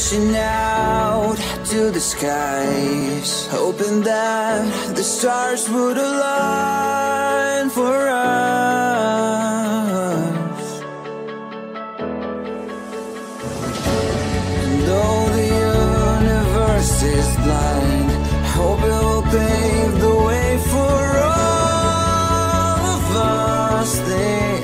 reaching out to the skies Hoping that the stars would align for us. And Though the universe is blind Hope it will pave the way for all of us there.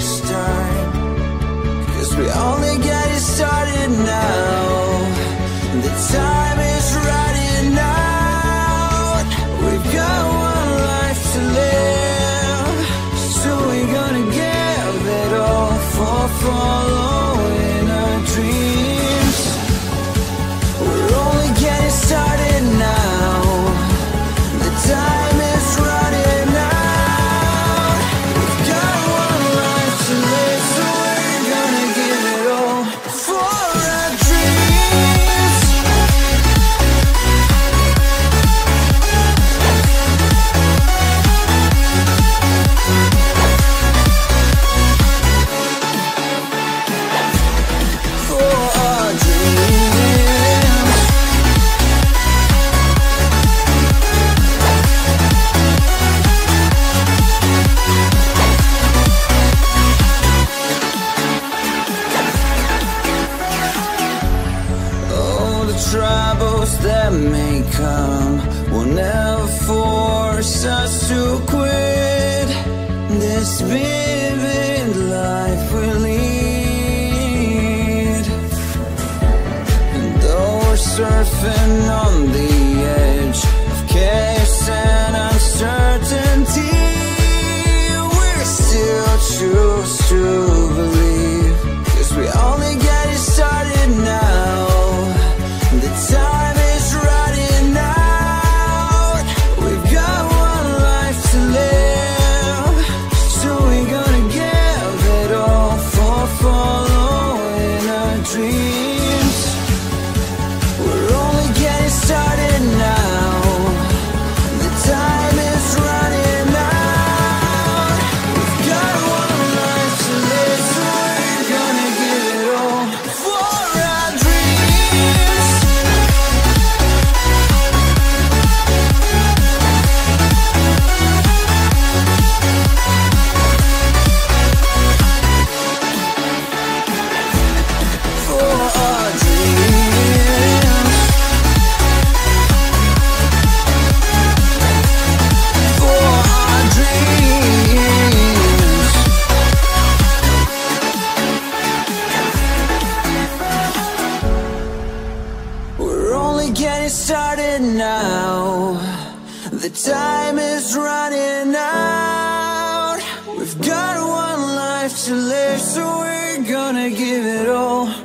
spirit life lead. And though we're surfing on the edge of chaos get it started now. The time is running out. We've got one life to live So we're gonna give it all.